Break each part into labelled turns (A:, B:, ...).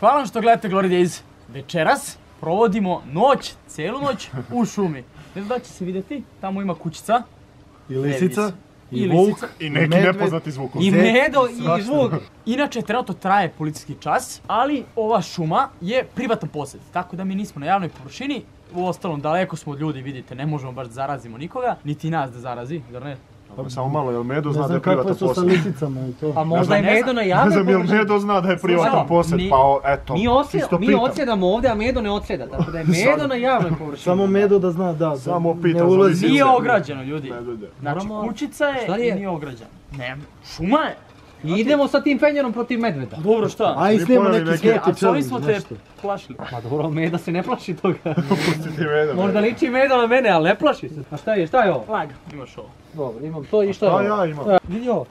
A: Hvala vam što gledate Glory Days. Večeras provodimo noć, celu noć u šumi. Ne znam da će se vidjeti, tamo ima kućica.
B: I lisica.
A: I,
B: I
A: lisica.
C: I neki
B: Medved.
C: nepoznati zvukovi.
A: I medo i zvuk. Inače, trenutno traje policijski čas, ali ova šuma je privatan posjed, tako da mi nismo na javnoj površini. U ostalom, daleko smo od ljudi, vidite, ne možemo baš da zarazimo nikoga, niti nas da zarazi, zar ne?
C: Samo malo, jel Medo
B: Ne
C: zna da je
B: znam kako
C: privatan
B: je to sa
C: posjed?
B: lisicama i to.
D: A možda je
A: ne
D: Medo
A: znam.
D: na
C: Ne znam, jel. Medo zna da je privatan posjed, pa eto.
D: Mi, osjeda,
C: čisto
D: mi
C: pitam.
D: odsjedamo ovdje, a Medo ne odsjeda, tako da je Medo na javnoj površini.
B: Samo Medo da zna, da.
C: Samo
B: ne
C: pitam za
B: ulazi.
A: Nije ograđeno, ljudi. Znači, kućica je
D: Šta
A: i
D: je?
A: nije ograđena. Ne, šuma je.
D: I idemo sa tim fenjerom protiv medveda.
A: Dobro, šta?
C: Mi
B: snijemo
C: pojeli
B: neki
A: E,
B: smeti
A: a ovim smo te plašili.
D: Ma dobro, Medo se ne plaši toga.
C: Pusti ti Medo.
D: Možda liči Medo na mene, ali ne plaši se. A šta je, šta je ovo?
A: Laga, imaš ovo.
D: Dobro, imam to i šta je
C: A
D: ovo?
C: ja imam.
D: E, Vidi ovo.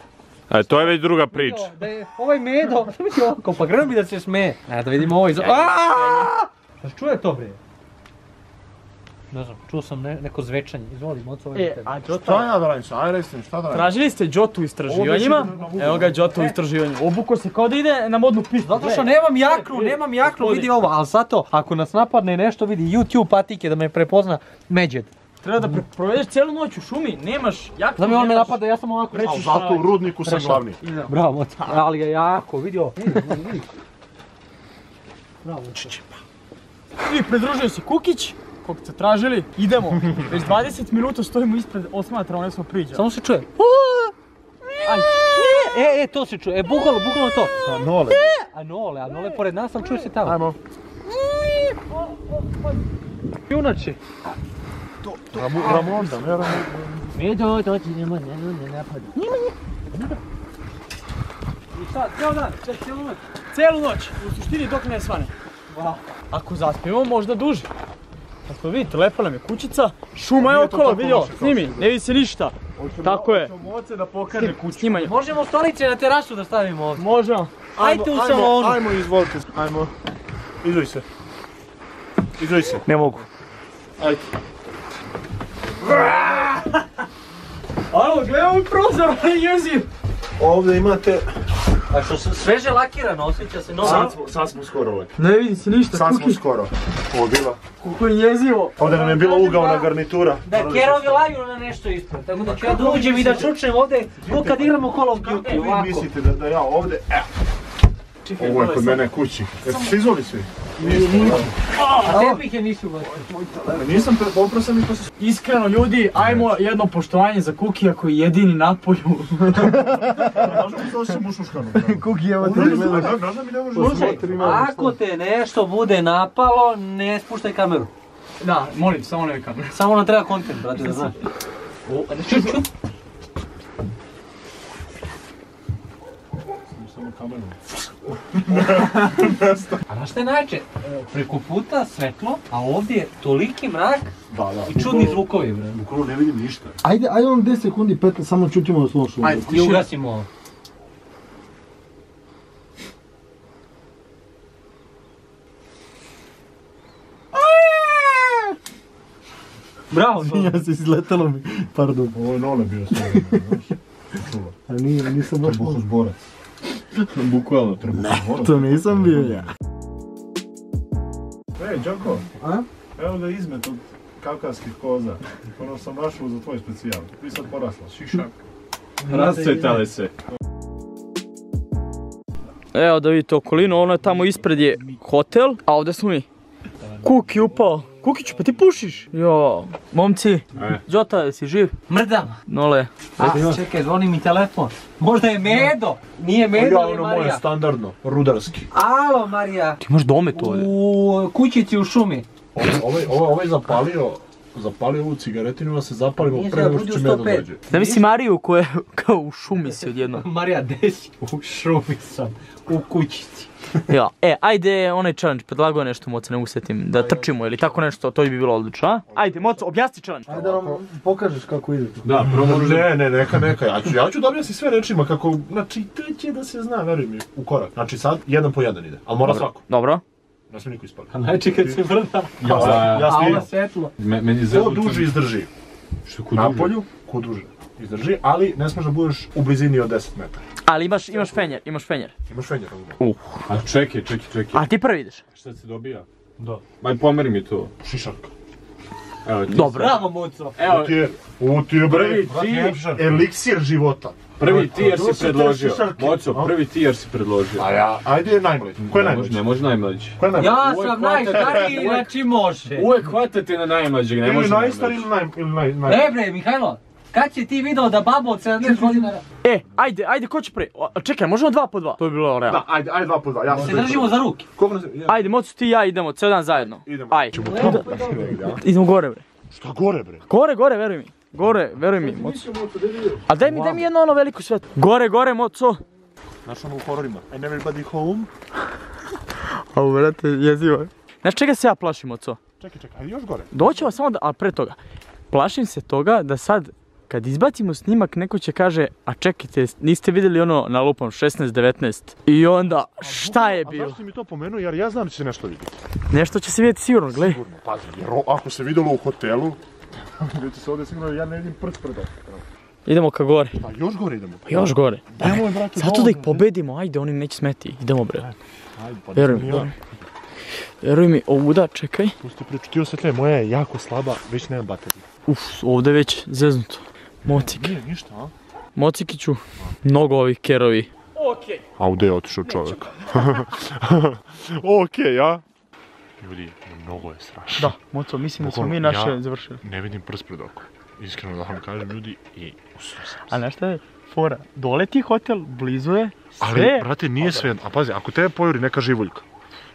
E: A to je već druga priča.
D: Da je ovaj Medo, šta mi ti ovako, pa grbi da se smeje. E, da vidimo ovo iz... Aaaa! Pa čuje to bre? Ne znam, čuo sam ne, neko zvečanje. Izvoli, moco ovaj
A: E,
D: tebi.
A: a
C: Šta
A: Jota,
C: ja da radim sa Aj recimo, šta da radim?
A: tražili ste Jotu u istraživanjima. Evo ga Jota u istraživanju. Obuko se kao da ide na modnu pistu.
D: Zato što nemam jaknu, nemam jaknu, vidi ovo, ali zato, ako nas napadne nešto, vidi YouTube patike da me prepozna međed.
A: Treba da provedeš cijelu noć u šumi, nemaš jaknu,
D: Znam je on me napada, ja sam ovako
C: A zato u rudniku sam glavni.
D: Bravo, moc. ali je jako, vidi ovo. Vidi, vidi, vidi. Bravo, moc.
A: I pridružio se Kukić, kog ste tražili. Idemo. Već 20 minuta stojimo ispred, osmatramo, ne smo priđa.
D: Samo se čuje.
A: Aj,
D: E, e, to se čuje, e, bukvalno, bukvalno to.
C: A nole.
D: A nole, a nole pored nas, ali čuje se tamo.
C: Ajmo.
D: Junači.
C: Ramu, Ramonda, ne Ramonda.
D: Medo, dođi, nemoj, ne, ne napada. I sad, cijel dan, cijelu noć.
A: Cijelu noć, u suštini dok ne svane. Ako zaspijemo, možda duže. Kako vidite, lepa nam je kućica, šuma je okolo,
C: tako
A: vidio, snimi, ne vidi se ništa. Tako je.
C: Moce da pokaže kuću.
A: Snimanje.
D: Možemo stolice na terasu da stavimo ovdje.
A: Možemo.
D: Ajde u
C: Ajmo,
D: salonu.
C: Ajmo, izvolite. Ajmo. Izuj se. Izuj se.
A: Ne mogu.
C: Ajde.
A: Alo, gledaj ovaj prozor, jeziv.
C: Ovdje imate...
D: A što se sveže lakirano, osjeća se novo.
C: Sad smo, sad smo skoro ovaj.
A: Ne vidi se ništa,
C: Sad smo skoro. Ovo je bila.
A: koliko je jezivo.
C: Ovdje nam je bila ugaona garnitura.
D: Da kerovi laju na nešto ispred, tako da ću ja da uđem i da čučnem ovdje, ko kad igramo Call of Duty,
C: Vi
D: ovako.
C: mislite da, da ja ovdje... Evo. Ovo je kod mene kući. Jeste se izvoli svi?
D: A tepih je nisu baš.
C: Nisam, popro sam i pa se...
A: Iskreno ljudi, ajmo jedno poštovanje za Kukija koji je jedini napolju.
C: Možda mi to se mušuškano.
B: Kuki, evo te
C: Ne
B: gleda.
C: znam, ne znam mi ne možeš
D: Slušaj, ako te nešto bude napalo, ne spuštaj kameru.
A: Da, molim, samo ne kameru.
D: Samo nam treba kontent, brate, da znaš. Čut, čut.
C: Samo kameru.
D: A znaš šta je najče? E, Preko puta svetlo, a ovdje je toliki mrak
C: Da, da.
D: i čudni zvukovi, bre.
C: Bukvalno ne vidim ništa.
B: Ajde, ajde vam 10 sekundi, 15, samo čutimo da slušamo.
A: Ajde.
D: I ugasimo ovo. Bravo,
B: Ja se izletalo mi, pardon.
C: Ovo je nole bio sve.
B: A nije, nisam baš
C: Trbuhos borac. Bukvalno trbuhos borac.
B: To nisam bio ja.
C: Ej, Đoko.
B: A?
C: Evo da izmet od kavkazskih koza. Ono sam našao za tvoj specijal. Ti sad porasla. Šišak.
E: Rascvetale se.
A: Evo da vidite okolinu, ono je tamo ispred je hotel, a ovdje smo mi. Kuki upao. Kukiću, pa ti pušiš? Jo, momci,
E: E.
A: Jota, jesi živ?
D: Mrdam.
A: Nole.
D: A, čekaj, zvoni mi telefon. Možda je Medo. Nije Medo, ali je Marija.
C: standardno, rudarski.
D: Alo, Marija.
A: Ti imaš domet ovdje.
D: U kućici u šumi.
C: Ovaj, ovaj zapalio, zapalio ovu cigaretinu, da se zapalimo pre nego što će medo
D: 105.
C: dođe.
A: Zamisli Mariju koja je kao u šumi si odjedno.
D: Marija, desi? U šumi sam. U kućici.
A: Ja, e, ajde onaj challenge, predlagao nešto Moca, ne usetim, da trčimo ili tako nešto, to bi bilo odlično, a? Ajde, Moca, objasni challenge.
B: Ajde da nam pokažeš kako ide to.
E: Da, prvo
C: Ne, ne, neka, neka, ja ću, ja ću da objasnim sve rečima kako, znači, to će da se zna, veruj mi, u korak. Znači sad, jedan po jedan ide, ali mora svako,
A: Dobro.
C: Ne smije niko ispali.
D: A najče kad se vrda.
C: Ja, ja,
D: svetlo.
E: Me, meni je
C: Ko
E: zelo
C: duže izdrži?
E: Što kod
C: Na polju, ko duže. izdrži, ali ne smiješ da budeš u blizini od 10 metara.
A: Ali imaš, imaš fenjer, imaš fenjer.
C: Imaš fenjer ovdje.
E: A čekaj, čekaj, čekaj.
A: A ti prvi ideš.
E: Šta se dobija?
C: Da.
E: Maj pomeri mi to.
C: Šišarka.
E: Evo ti.
A: Dobro.
D: Bravo, Muco.
A: Evo,
C: ti je, ovo ti je bre, eliksir života.
E: Prvi ti jer
C: To
E: si predložio. Moco,
C: A?
E: prvi ti jer si predložio.
C: A ja, ajde najmlađi. Ko je
E: Ne može,
C: najmlađi?
E: ne može najmlađi.
C: Ko je najmlađi?
D: Ja sam najstariji, znači može.
E: Uvijek hvatate na najmlađeg, ne može najmlađi.
C: ili naj... Ili naj, naj...
D: Ne bre, Mihajlo, kad si ti video da babo od 70 godina
A: e, ajde, ajde, ko će? O, čekaj, možemo dva po dva? To bi bilo realno.
C: Da, ajde, ajde dva po dva. Ja sam
D: se držimo za ruke?
C: Koliko.
A: Ajde, Mocu, ti i ja idemo, cijel dan zajedno.
C: Idemo.
A: Ajde. Idemo gore, bre.
C: Šta gore bre?
A: Gore, gore, veruj mi. Gore, veruj mi, Mocu. A daj mi, daj mi jedno ono veliko svetlo. Gore, gore, Moco.
C: Znaš ono u hororima. And everybody home.
A: Au, brate, jezivo je. Znaš čega se ja plašim, Moco?
C: Čekaj, čekaj, ajde još gore.
A: Doći ćemo samo da, ali pre toga. Plašim se toga da sad, kad izbacimo snimak, neko će kaže, a čekajte, niste vidjeli ono na lupom 16-19. I onda, šta je
C: A
A: bilo?
C: zašto si mi to pomenuo? Jer ja znam da će se nešto vidjeti.
A: Nešto će se vidjeti sigurno, gledaj.
C: Sigurno, pazi. Jer ako se vidjelo u hotelu, vidite se ovdje sigurno, ja ne vidim prst pred.
A: Idemo ka gore.
C: Pa još gore idemo.
A: Još gore.
C: Nemoj, brate,
A: Zato da ih pobedimo, ajde, oni neće smeti. Idemo bre.
C: Ajde, pa
A: Vjeruj mi,
C: nisam
A: vjeruj mi. ovuda, čekaj.
C: Pusti priču, ti osjetlje, moja je jako slaba, već nemam baterije.
A: Uf, ovdje je već zeznuto. Mocik.
C: Nije ništa, a?
A: Mocikiću. Mnogo ovih kerovi. Okej.
C: A gdje je otišao čovjek? Okej, a? Ljudi, mnogo je strašno.
A: Da, Moco, mislim da smo mi naše
C: ja-
A: završili.
C: Ne vidim prst pred oko. Iskreno da vam kažem, ljudi, i usro sam se.
A: A znaš šta je? Fora, dole ti hotel, blizu je, sve.
C: Ali, brate, nije sve, a pazi, ako tebe pojuri neka živuljka.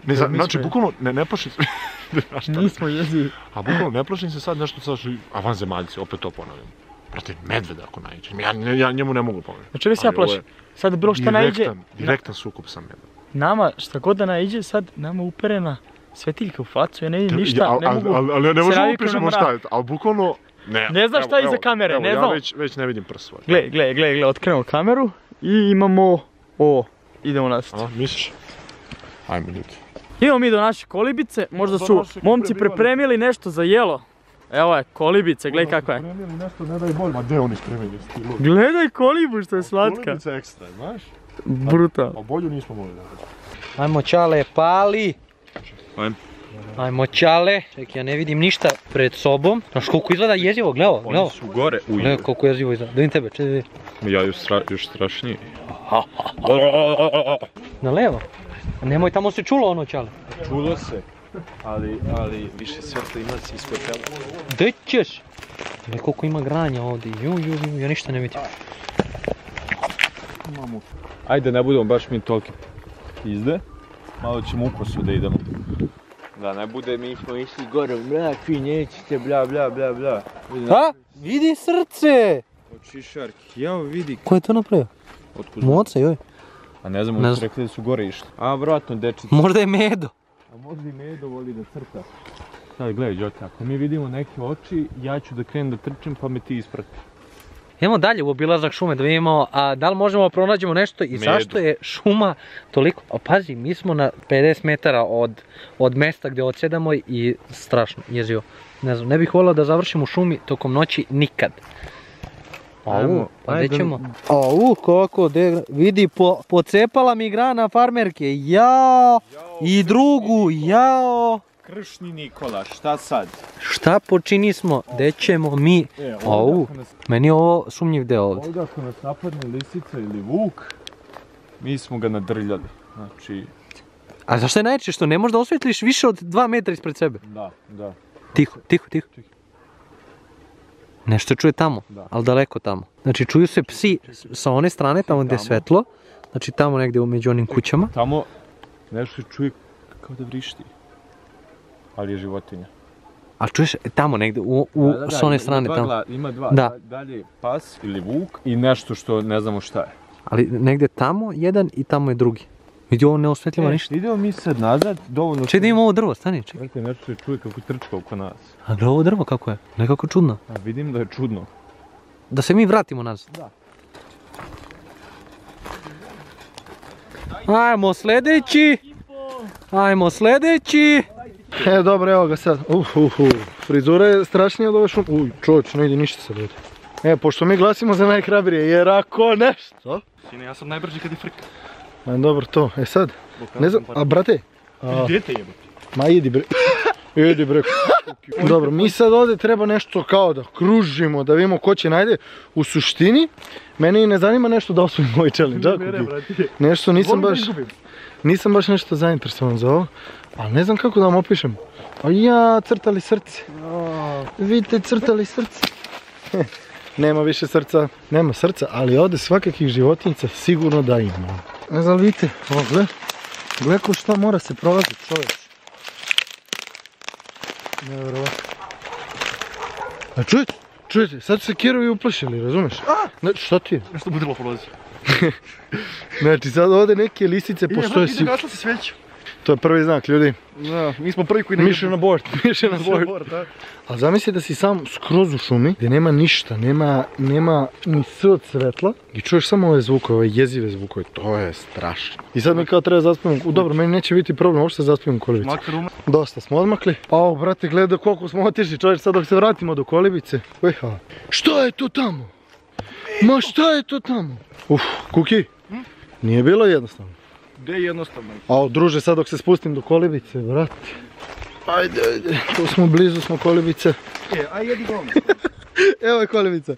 C: Ne, znači, bukvalno, ne, ne plašim se?
A: Nismo jezivi.
C: a bukvalno ne plašim se sad nešto sad, a vanzemaljci, opet to ponavljam. Brate, medveda ako naiđe, ja, ja njemu ne mogu pomoći.
A: Na čega se ja plašim? Sad bilo šta naiđe,
C: Direktan, direktan sukob sa medvedom.
A: nama šta god da naiđe, sad nama uperena svetiljka u facu, ja ne vidim ništa,
C: Al-
A: ne mogu.
C: al- Ali ne
A: se
C: možemo upišemo šta je, ali bukvalno... Ne,
A: Ne znam šta je iza kamere, ne
C: ja
A: znam.
C: već, već ne vidim prst svoj.
A: Gle, gle, gle, gle, otkrenemo kameru i imamo ovo. Idemo nastaviti.
C: A, misliš? Ajme ljudi.
A: Idemo mi do naše kolibice, možda
C: Do
A: su momci pripremili nešto za jelo. Evo je, kolibice, gledaj kakva je.
C: Spremili nešto, ne daj bolj. Ma gde oni spremili? Ti lud.
A: Gledaj kolibu što je slatka.
C: Kolibica ekstra, znaš?
A: Brutal.
C: A bolju nismo mogli da
D: Ajmo čale, pali.
E: Ajmo.
D: Ajmo čale. Čekaj, ja ne vidim ništa pred sobom. Znaš koliko izgleda jezivo, gledao, gledao.
E: Oni su gore u
D: Gledaj koliko jezivo izgleda. Da vidim tebe, čekaj, vidi.
E: Ja još, stra, još strašniji.
D: Na levo. Nemoj, tamo se čulo ono čale.
E: Čulo se, ali, ali više svjetlo ima si ispod tela.
D: Gdje ćeš? Gledaj koliko ima granja ovdje. Ju, ju, ju, ja ništa ne vidim.
E: Ajde, ne budemo baš mi toliki pizde. Malo ćemo ukosu da idemo. Da ne bude mi smo išli gore u mrak, vi nećete, bla bla bla bla. Vidi,
D: A? Vidi srce!
E: Od šišarki, evo vidi.
D: Ko je to napravio?
E: Otkud?
D: Moca, joj.
E: A ne znam, oni su rekli da su gore išli. A, vratno, dečice.
D: Možda je medo.
E: A možda i Medo voli da crta. Sad gledaj, Đota, ako mi vidimo neke oči, ja ću da krenem da trčim, pa me ti isprati.
D: Idemo dalje u obilazak šume da vidimo a, da li možemo pronađemo nešto i
E: Medu.
D: zašto je šuma toliko... A pazi, mi smo na 50 metara od, od mesta gdje odsjedamo i strašno, jezivo. Ne znam, ne bih volio da završim u šumi tokom noći nikad.
E: Ajmo,
D: pa gdje ćemo? Au, kako, de, vidi, po, pocepala mi grana farmerke, jao, i drugu, jao.
E: Kršni Nikola, šta sad?
D: Šta počini smo, gdje ćemo mi?
E: E,
D: Au, meni je ovo sumnjiv deo ovdje.
E: Ovdje ako nas napadne lisica ili vuk, mi smo ga nadrljali. Znači,
D: A zašto je najčešće što ne možeš da osvetliš više od 2 metra ispred sebe?
E: da, da.
D: Tiho, tiho, tiho. Nešto čuje tamo,
E: Da.
D: ali daleko tamo. Znači čuju se psi sa one strane, tamo gdje je svetlo. Znači tamo negdje među onim kućama.
E: Tamo nešto čuje kao da vrišti. Ali je životinja.
D: A čuješ tamo negdje, u, u, s one strane
E: ima
D: tamo.
E: Dva, gla- ima dva,
D: Da.
E: da. dalje pas ili vuk i nešto što ne znamo šta je.
D: Ali negdje tamo jedan i tamo je drugi. Vidi ovo ne osvetljava
E: E,
D: ništa.
E: Idemo mi sad nazad, dovoljno...
D: Čekaj da imamo ovo drvo, stani, čekaj.
E: Čekaj, nešto se čuje kako trčka oko nas.
D: A gle ovo drvo kako je, nekako čudno.
E: A vidim da je čudno.
D: Da se mi vratimo nazad.
E: Da.
D: Ajmo sljedeći. Ajmo sljedeći.
B: E, dobro, evo ga sad. Uf, uf, uf. Frizura je strašnija od ove šum... Uj, čovječ, ne ide ništa sad ovdje. E, pošto mi glasimo za najhrabrije, jer ako nešto...
F: Sine, ja sam najbrži kad je frka.
B: Ma dobro to, e sad, ne znam, a brate, a,
C: Dete jebote.
B: ma idi bre, idi bre. Dobro, mi sad ovdje treba nešto kao da kružimo, da vidimo ko će najde. U suštini, mene i ne zanima nešto da osvojim ovaj challenge? Nešto nisam baš, nisam baš nešto zainteresovan za ovo, ali ne znam kako da vam opišem. A ja, crtali srce. Vidite, crtali srce. Nema više srca, nema srca, ali ovdje svakakih životinjica sigurno da ima. Ne znam, vidite, ovo gle, gle ko šta mora se prolaziti čovječ. Nevjerovatno. A čujete, čujete, sad su se kirovi uplašili, razumeš? Ne, šta ti je?
F: Nešto budilo prolazi.
B: Znači sad ovdje neke lisice postoje
F: Ide,
B: si...
F: gasla se sveća.
B: To je prvi znak, ljudi.
F: Da, mi smo prvi koji ne
B: Mission abort, mission abort. A zamisli da si sam skroz u šumi, gdje nema ništa, nema, nema ni s od svetla i čuješ samo ove zvukove, ove jezive zvukove, to je strašno. I sad mi kao treba zaspavim, u, dobro, meni neće biti problem, uopšte zaspavim kolibicu. Dosta smo odmakli. Pa ovo, brate, gleda koliko smo otišli, čovječ, sad dok se vratimo do kolibice. Uha. Šta je to tamo? Ma šta je to tamo? Uf, Kuki, nije bilo jednostavno.
F: Gde je jednostavno?
B: A druže, sad dok se spustim do kolibice, brate. Ajde, ajde, tu smo blizu smo kolibice.
F: E, aj jedi govno.
B: Evo je kolibica.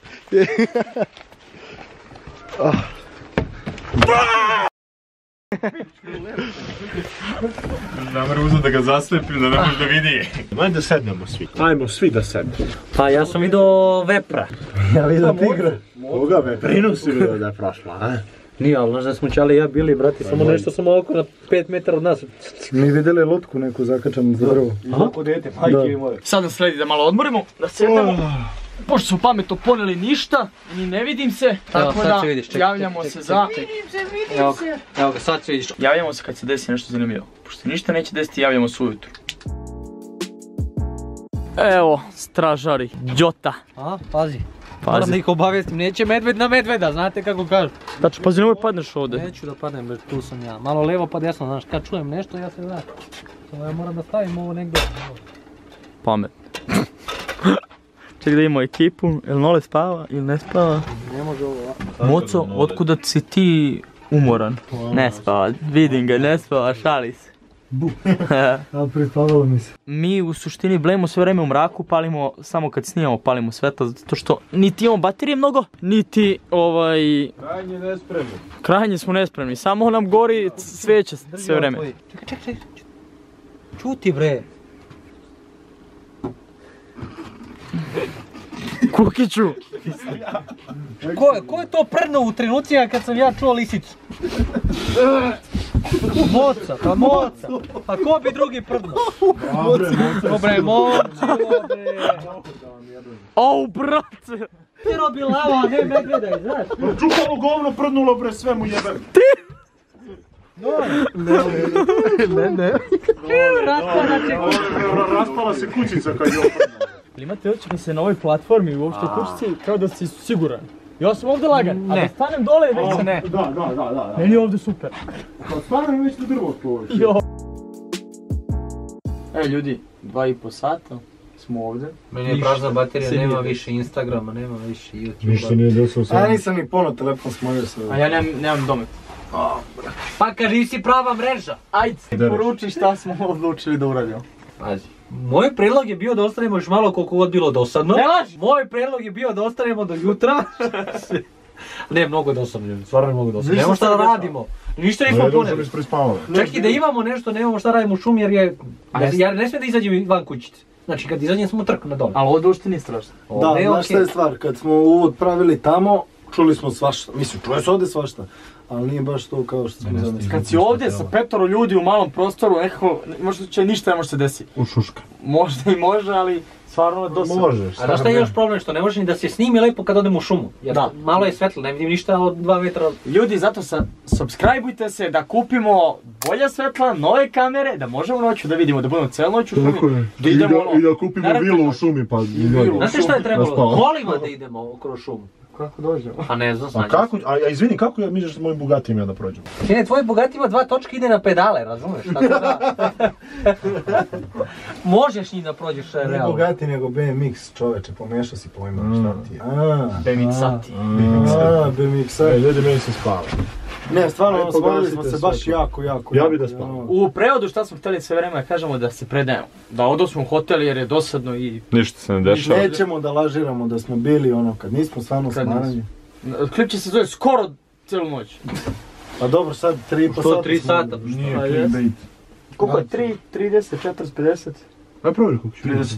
E: Namar uzeo da ga zaslepim da ne može da vidi.
C: Ajde da sednemo svi. Ajmo svi da sednemo.
D: Pa ja sam vidio vepra.
B: Ja vidim tigra.
C: Koga me prinosi vidio da je prošla, a?
D: Nije, ali znaš da smo Čali i ja bili, brate, samo nešto samo oko na 5 metara od nas.
B: Mi vidjeli lutku neku zakačanu za drvo.
F: Ako dete, majke mi moje.
A: Sad nas sledi da malo odmorimo, da sednemo. Pošto smo pametno poneli ništa, ni ne vidim se, tako da
D: se
A: javljamo se za...
D: čekaj. Evo ga, evo ga, sad se vidiš.
A: Javljamo se kad se desi nešto zanimljivo. Pošto se ništa neće desiti, javljamo se ujutro. Evo, stražari, Đota.
D: A, pazi. Moram da ih obavijestim, neće medved na medveda, znate kako kažu.
A: Znači, pazi, nemoj padneš ovdje.
D: Neću da padnem, već tu sam ja. Malo levo pa desno, znaš, kad čujem nešto ja se vratim. Ja moram da stavim ovo negdje.
A: Pamet. Ček da imamo ekipu, jel Nole spava ili ne spava?
D: Ne može ovo.
A: Moco, otkuda si ti umoran? Ne spava, vidim ga, ne spava, šali se.
B: A prispavalo mi se.
A: Mi u suštini blejemo sve vreme u mraku, palimo samo kad snijamo palimo svetlo, zato što niti imamo baterije mnogo, niti ovaj,
E: Krajnje nespremno.
A: krajnje smo nespremni, samo nam gori sveća sve vreme.
D: Čekaj, čekaj, čekaj. Čuti bre.
A: Kukiću,
D: Ko je, ko je to prdno u trenucima kad sam ja čuo lisicu? Moca, pa moca. Pa ko bi drugi prdno? Dobre, moca,
A: au brate,
D: Ti robi lava, a ne medveda, znaš?
C: Čupalo govno prdnulo bre sve mu jebem.
B: Ne, ne.
D: Raspala će
C: Raspala se kućica kad je ovo.
A: imate da se na ovoj platformi uopšte kućici kao da si siguran. Ja sam ovdje lagan, a da
D: Ne.
A: stanem dole već se ne.
C: Da, da, da, da.
A: Meni je ovdje super.
C: Pa stvarno već na drvo to.
A: Jo. E ljudi, dva i po sata smo ovdje.
D: Meni je prazna baterija, nema više Instagrama, nema više
C: Ništa
D: YouTubea.
C: nije desilo
B: A ja nisam ni pono telefon smojio se.
A: A ja nemam, nemam domet.
D: Pa kaži si prava mreža.
A: Ajde, poruči šta smo odlučili da uradimo.
D: Pazi. Moj predlog je bio da ostanemo još malo koliko god bilo dosadno.
A: Ne laži!
D: Moj predlog je bio da ostanemo do jutra. ne, mnogo je dosadno, ljudi, stvarno je mnogo dosadno. Nemamo šta da radimo. Ništa nismo poneli. Čak i da imamo nešto, nemamo šta radimo u šumi jer je... Ja, ne smijem da izađem van kućice. Znači kad izađem smo trk na dole.
A: Ali ovo uopšte nije strašno.
B: Da, znaš šta je stvar, kad smo uvod pravili tamo, čuli smo svašta. Mislim, čuje se ovdje svašta, ali nije baš to kao što smo zamislili.
A: Kad si ovdje sa petoro ljudi u malom prostoru, nekako, možda će ništa ne može se desiti.
C: U šuška.
A: Možda i može, ali stvarno je dosadno.
C: Možeš.
D: A znaš šta je još problem što ne može ni da se snimi lepo kad odemo u šumu. Jer
A: Da.
D: malo je svetlo, ne vidim ništa od 2 metra.
A: Ljudi, zato sa, subscribeujte se da kupimo bolja svetla, nove kamere, da možemo noću da vidimo, da budemo cijelu noć u šumi.
C: Tako je.
A: Da
C: I da,
A: idemo ono,
C: I da kupimo
A: naravno,
C: vilu u šumi pa i
A: vilu.
C: ljudi.
D: Znate šta je trebalo? Kolima da idemo kroz šumu.
A: Kako dođemo?
D: Pa ne znam,
C: A kako, a, a izvini, kako ja misliš s mojim Bugatijem ja da prođem?
D: Sine, tvoj bogat ima dva točke ide na pedale, razumeš? Tako da... Možeš njih da prođeš
B: Nije
D: realno.
B: bogatiji nego BMX čoveče, pomešao si pojma, šta ti je? A,
A: Bemiksati.
B: a, BMX,
C: E,
B: aj.
C: ljudi, meni se spava.
B: Ne, stvarno,
C: Aj,
B: smorili smo se baš jako, jako.
C: Ja bi da spavam.
A: U prevodu šta smo htjeli sve vreme da kažemo da se predajemo. Da odosmo u hotel jer je dosadno i...
E: Ništa se ne dešava.
B: Nećemo da lažiramo da smo bili ono, kad nismo stvarno Smaranje.
A: Klip će se zove skoro cijelu noć.
B: Pa dobro, sad tri i po
D: To
B: sata
D: tri
B: smo-
D: sata.
C: Nije
A: Pa
C: clickbait.
A: Koliko je? 3, 30, 40, 50?
C: Aj provjeri koliko ću.
F: 30.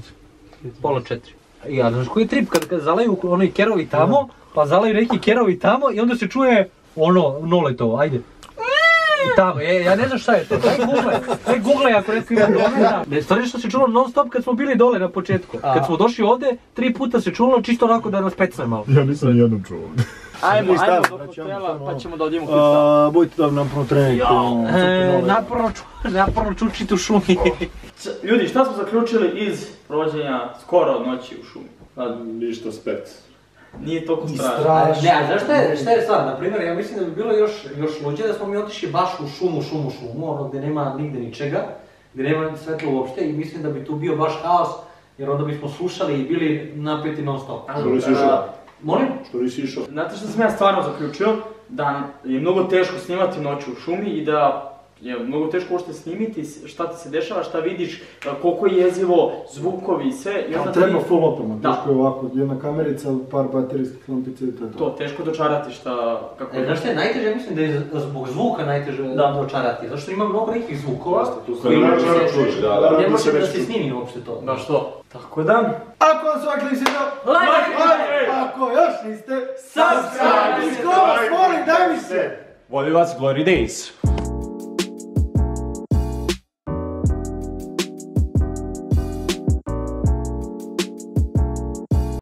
D: Pola četiri. Ja, znaš koji je trip kad, kad zalaju oni kerovi tamo, pa zalaju neki kerovi tamo i onda se čuje ono, noletovo, ajde. I tamo, e, ja ne znam šta je to, daj google, daj google ako neko ima domena. Ne, stvari što se čulo non stop kad smo bili dole na početku. Kad smo došli ovde, tri puta se čulo čisto onako da nas pecne malo.
C: Ja nisam nijednom čuo.
A: Ajmo,
B: Ništa,
A: ajmo do
B: znači,
A: hotela pa ćemo da odimo klip tamo.
B: A, Budite dobro trening.
D: E, naporno, ču- naporno čučite u šumi.
A: Ljudi, šta smo zaključili iz provođenja skoro noći u šumi?
C: Ništa spet.
A: Nije toliko strašno.
B: strašno.
D: Ne, a znaš šta je, šta je stvar, na primjer, ja mislim da bi bilo još, još luđe da smo mi otišli baš u šumu, šumu, šumu, ono gdje nema nigde ničega, gdje nema svetla uopšte i mislim da bi tu bio baš haos, jer onda bismo slušali i bili napeti non stop.
C: Što nisi išao?
D: Molim?
C: Što nisi išao?
A: Znate što sam ja stvarno zaključio? Da je mnogo teško snimati noću u šumi i da je mnogo teško uopšte snimiti šta ti se dešava, šta vidiš, koliko je jezivo, zvukovi i sve. I onda
B: treba
A: ti-
B: full oprema, teško je ovako, jedna kamerica, par baterijskih lampica i to je to.
A: To, teško dočarati šta, kako
D: E, znaš šta je najteže, mislim da je zbog zvuka najteže
A: Da.
D: dočarati, zašto ima mnogo nekih zvukova
C: Tu
D: koji
C: ne
D: ne
C: možeš da da,
D: ne
C: Ti se
D: može da se snimi uopšte to.
A: Da što? Tako da...
B: Ako vam svaki klip sviđao,
A: Like!
B: ako još niste,
A: Subscribe!
B: Skoro, molim, daj mi se!
F: Voli vas Glory Days.